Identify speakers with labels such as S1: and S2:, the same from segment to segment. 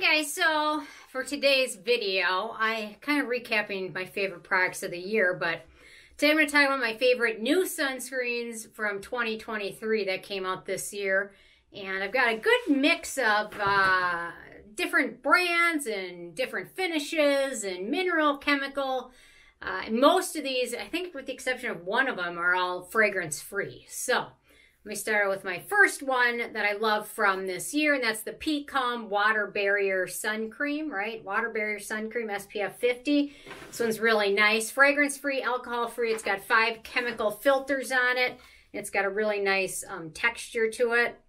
S1: Guys, so for today's video, I kind of recapping my favorite products of the year, but today I'm going to talk about my favorite new sunscreens from 2023 that came out this year. And I've got a good mix of uh, different brands and different finishes and mineral, chemical. Uh, and most of these, I think with the exception of one of them, are all fragrance free. So let me start with my first one that I love from this year, and that's the P Calm Water Barrier Sun Cream, right? Water Barrier Sun Cream SPF 50. This one's really nice. Fragrance free, alcohol free. It's got five chemical filters on it. It's got a really nice um, texture to it.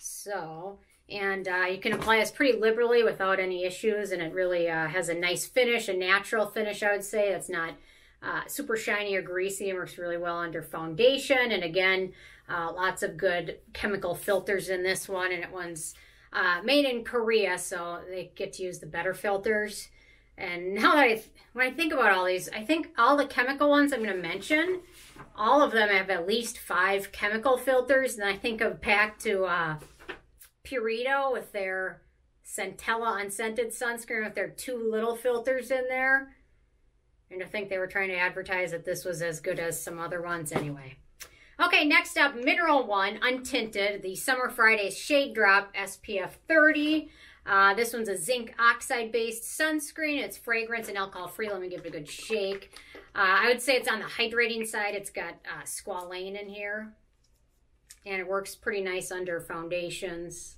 S1: So, and uh, you can apply this pretty liberally without any issues, and it really uh, has a nice finish, a natural finish, I would say. It's not uh, super shiny or greasy and works really well under foundation. And again, uh, lots of good chemical filters in this one, and it one's uh, made in Korea, so they get to use the better filters. And now that I, when I think about all these, I think all the chemical ones I'm going to mention, all of them have at least five chemical filters. And I think of back to uh, Purito with their Centella unscented sunscreen with their two little filters in there. And I think they were trying to advertise that this was as good as some other ones anyway. Okay, next up, Mineral One Untinted, the Summer Fridays Shade Drop SPF 30. Uh, this one's a zinc oxide based sunscreen. It's fragrance and alcohol free. Let me give it a good shake. Uh, I would say it's on the hydrating side. It's got uh, squalane in here. And it works pretty nice under foundations.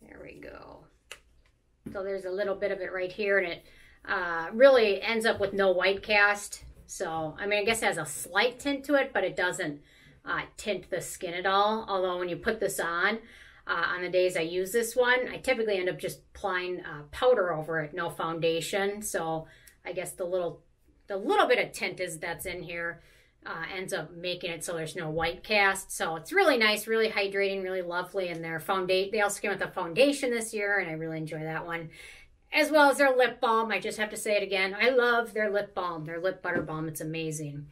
S1: There we go. So there's a little bit of it right here. And it uh, really ends up with no white cast. So, I mean, I guess it has a slight tint to it, but it doesn't uh, tint the skin at all. Although when you put this on, uh, on the days I use this one, I typically end up just applying uh, powder over it, no foundation. So I guess the little, the little bit of tint is that's in here uh, ends up making it so there's no white cast. So it's really nice, really hydrating, really lovely. And their foundation, they also came with a foundation this year, and I really enjoy that one as well as their lip balm. I just have to say it again. I love their lip balm, their lip butter balm. It's amazing.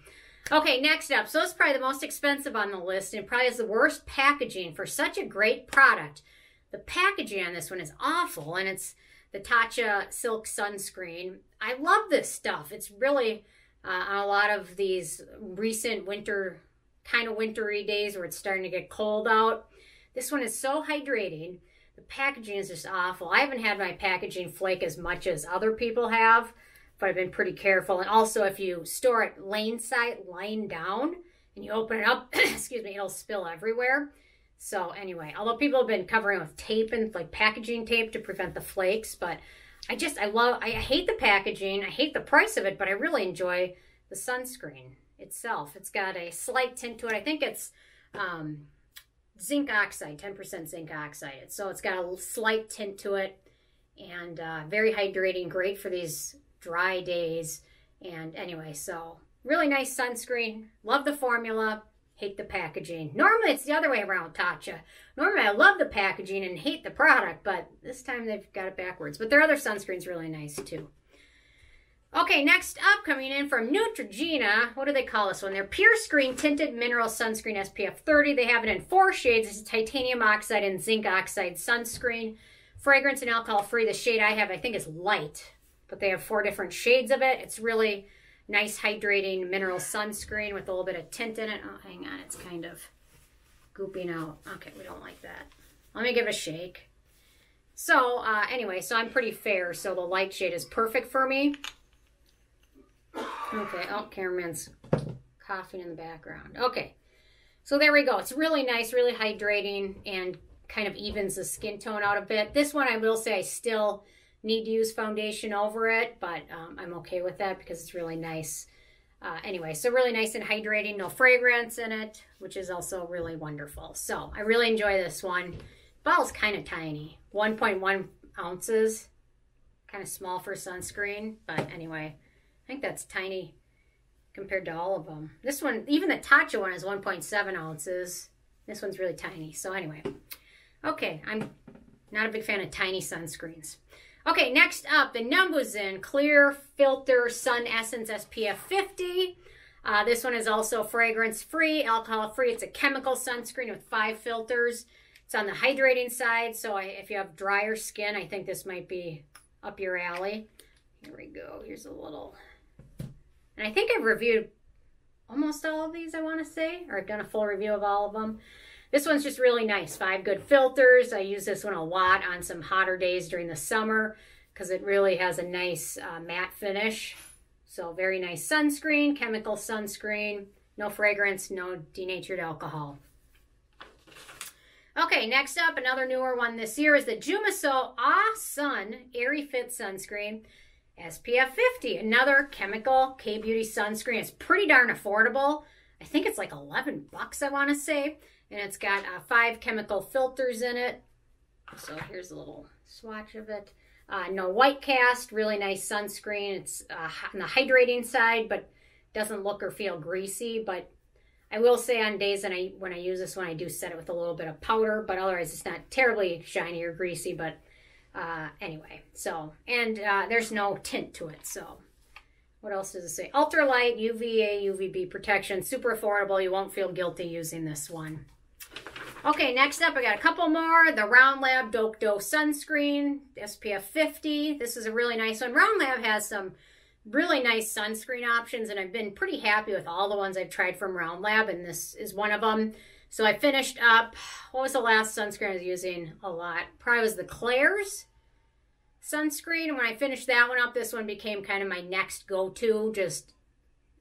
S1: Okay, next up. So it's probably the most expensive on the list and probably is the worst packaging for such a great product. The packaging on this one is awful and it's the Tatcha Silk Sunscreen. I love this stuff. It's really uh, on a lot of these recent winter, kind of wintry days where it's starting to get cold out. This one is so hydrating. The packaging is just awful. I haven't had my packaging flake as much as other people have, but I've been pretty careful. And also, if you store it lane side, lying down, and you open it up, excuse me, it'll spill everywhere. So anyway, although people have been covering with tape and like packaging tape to prevent the flakes, but I just, I love, I hate the packaging. I hate the price of it, but I really enjoy the sunscreen itself. It's got a slight tint to it. I think it's, um, zinc oxide, 10% zinc oxide. So it's got a slight tint to it and uh, very hydrating, great for these dry days. And anyway, so really nice sunscreen. Love the formula, hate the packaging. Normally it's the other way around, Tatcha. Normally I love the packaging and hate the product, but this time they've got it backwards. But their other sunscreen's really nice too. Okay, next up, coming in from Neutrogena, what do they call this one? They're Purescreen Tinted Mineral Sunscreen SPF 30. They have it in four shades. It's titanium oxide and zinc oxide sunscreen. Fragrance and alcohol free. The shade I have, I think, is light, but they have four different shades of it. It's really nice hydrating mineral sunscreen with a little bit of tint in it. Oh, hang on, it's kind of gooping out. Okay, we don't like that. Let me give it a shake. So, uh, anyway, so I'm pretty fair, so the light shade is perfect for me. Okay, oh, cameraman's coughing in the background. Okay, so there we go. It's really nice, really hydrating, and kind of evens the skin tone out a bit. This one, I will say I still need to use foundation over it, but um, I'm okay with that because it's really nice. Uh, anyway, so really nice and hydrating, no fragrance in it, which is also really wonderful. So I really enjoy this one. Bottle's kind of tiny, 1.1 ounces, kind of small for sunscreen, but anyway, I think that's tiny compared to all of them. This one, even the Tatcha one is 1.7 ounces. This one's really tiny. So anyway, okay, I'm not a big fan of tiny sunscreens. Okay, next up, the Numbuzin Clear Filter Sun Essence SPF 50. Uh, this one is also fragrance-free, alcohol-free. It's a chemical sunscreen with five filters. It's on the hydrating side, so I, if you have drier skin, I think this might be up your alley. Here we go. Here's a little. And I think I've reviewed almost all of these, I want to say, or I've done a full review of all of them. This one's just really nice. Five good filters. I use this one a lot on some hotter days during the summer because it really has a nice uh, matte finish. So very nice sunscreen, chemical sunscreen, no fragrance, no denatured alcohol. Okay, next up, another newer one this year is the Jumiso Ah Sun Airy Fit Sunscreen SPF 50. Another chemical K-Beauty sunscreen. It's pretty darn affordable. I think it's like 11 bucks, I want to say. And it's got uh, five chemical filters in it. So here's a little swatch of it. Uh, no white cast, really nice sunscreen. It's uh, on the hydrating side, but doesn't look or feel greasy. But I will say on days when I when I use this one, I do set it with a little bit of powder, but otherwise it's not terribly shiny or greasy. But uh, anyway, so and uh, there's no tint to it. So what else does it say? Ultralight UVA UVB protection, super affordable. You won't feel guilty using this one. Okay, next up, I got a couple more. The Round Lab Dokdo Sunscreen, SPF 50. This is a really nice one. Round Lab has some really nice sunscreen options, and I've been pretty happy with all the ones I've tried from Round Lab, and this is one of them. So I finished up, what was the last sunscreen I was using a lot? Probably was the Klairs sunscreen. And when I finished that one up, this one became kind of my next go-to. Just,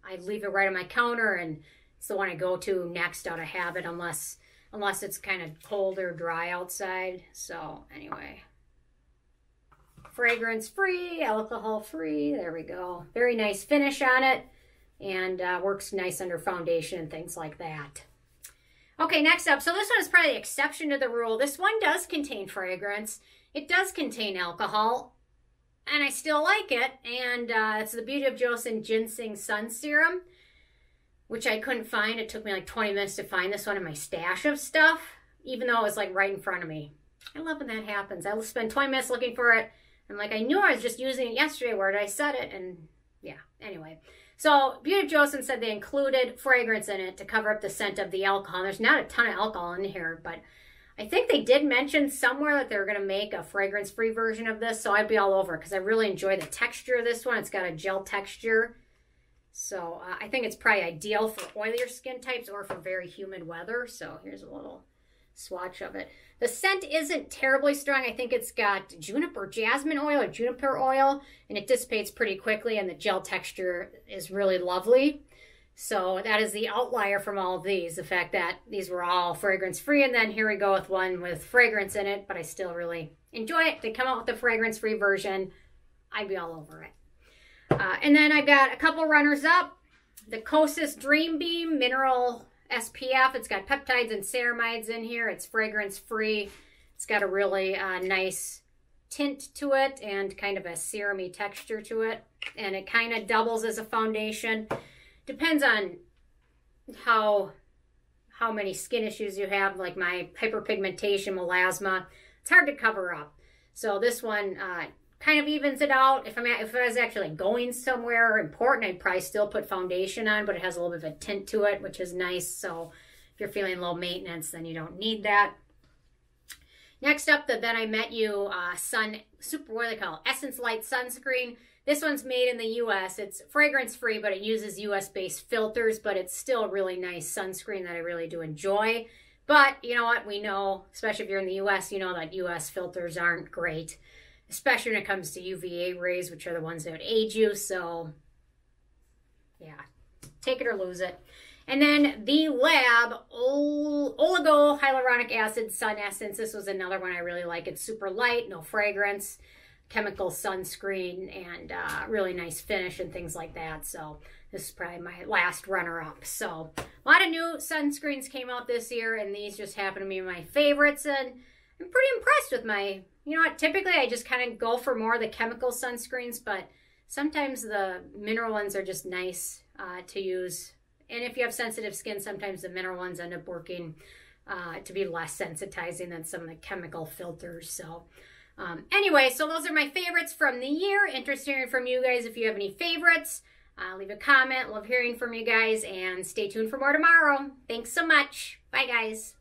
S1: I leave it right on my counter, and it's the one I go to next out of habit, unless unless it's kind of cold or dry outside. So anyway, fragrance free, alcohol free. There we go. Very nice finish on it and uh, works nice under foundation and things like that. Okay, next up. So this one is probably the exception to the rule. This one does contain fragrance. It does contain alcohol, and I still like it. And uh, it's the Beauty of Joseon Ginseng Sun Serum which I couldn't find. It took me like 20 minutes to find this one in my stash of stuff, even though it was like right in front of me. I love when that happens. I will spend 20 minutes looking for it. And like I knew I was just using it yesterday. Where did I set it? And yeah, anyway. So Beauty of Joseon said they included fragrance in it to cover up the scent of the alcohol. There's not a ton of alcohol in here, but I think they did mention somewhere that they're going to make a fragrance-free version of this. So I'd be all over it because I really enjoy the texture of this one. It's got a gel texture so uh, I think it's probably ideal for oilier skin types or for very humid weather. So here's a little swatch of it. The scent isn't terribly strong. I think it's got juniper jasmine oil or juniper oil, and it dissipates pretty quickly, and the gel texture is really lovely. So that is the outlier from all of these, the fact that these were all fragrance free, and then here we go with one with fragrance in it, but I still really enjoy it. They come out with the fragrance free version. I'd be all over it. Uh, and then I've got a couple runners up. The Kosas Dream Beam Mineral SPF. It's got peptides and ceramides in here. It's fragrance free. It's got a really uh, nice tint to it and kind of a serumy texture to it. And it kind of doubles as a foundation. Depends on how how many skin issues you have, like my hyperpigmentation, melasma. It's hard to cover up. So this one uh, kind of evens it out. If I'm at, if I was actually going somewhere important, I'd probably still put foundation on, but it has a little bit of a tint to it, which is nice. So if you're feeling low maintenance, then you don't need that. Next up, the Then I Met You uh, Sun Super, what they call it? Essence Light Sunscreen. This one's made in the U.S. It's fragrance free, but it uses U.S. based filters, but it's still a really nice sunscreen that I really do enjoy. But you know what? We know, especially if you're in the U.S., you know that U.S. filters aren't great especially when it comes to UVA rays, which are the ones that age you. So, yeah, take it or lose it. And then the Lab Oligo Hyaluronic Acid Sun Essence. This was another one I really like. It's super light, no fragrance, chemical sunscreen, and uh, really nice finish and things like that. So this is probably my last runner-up. So a lot of new sunscreens came out this year, and these just happen to be my favorites. And I'm pretty impressed with my you know what? Typically, I just kind of go for more of the chemical sunscreens, but sometimes the mineral ones are just nice uh, to use. And if you have sensitive skin, sometimes the mineral ones end up working uh, to be less sensitizing than some of the chemical filters. So um, anyway, so those are my favorites from the year. Interested from you guys if you have any favorites. Uh, leave a comment. Love hearing from you guys. And stay tuned for more tomorrow. Thanks so much. Bye, guys.